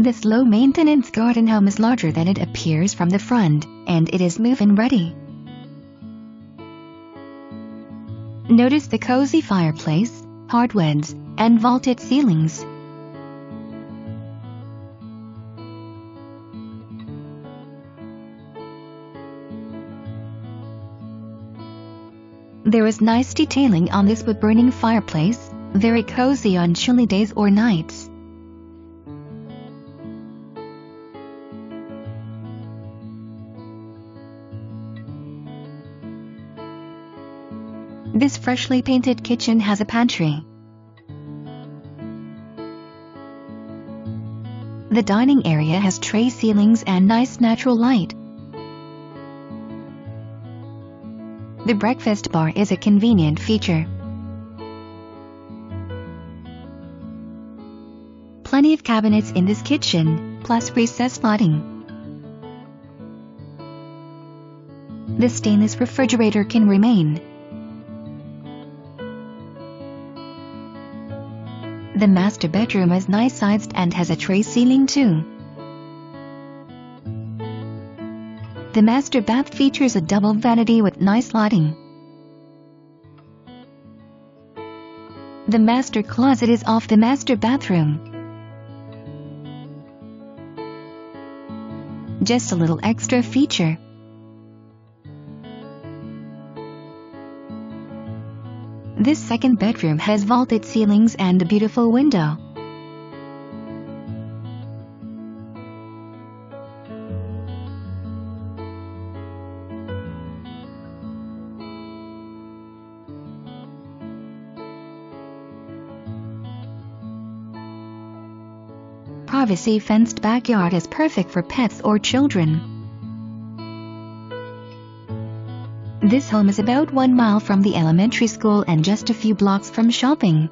This low-maintenance garden home is larger than it appears from the front, and it is move-in ready. Notice the cozy fireplace, hardwoods, and vaulted ceilings. There is nice detailing on this wood-burning fireplace, very cozy on chilly days or nights. This freshly painted kitchen has a pantry. The dining area has tray ceilings and nice natural light. The breakfast bar is a convenient feature. Plenty of cabinets in this kitchen, plus recessed lighting. The stainless refrigerator can remain. The master bedroom is nice sized and has a tray ceiling too. The master bath features a double vanity with nice lighting. The master closet is off the master bathroom. Just a little extra feature. This second bedroom has vaulted ceilings and a beautiful window. Privacy fenced backyard is perfect for pets or children. This home is about one mile from the elementary school and just a few blocks from shopping.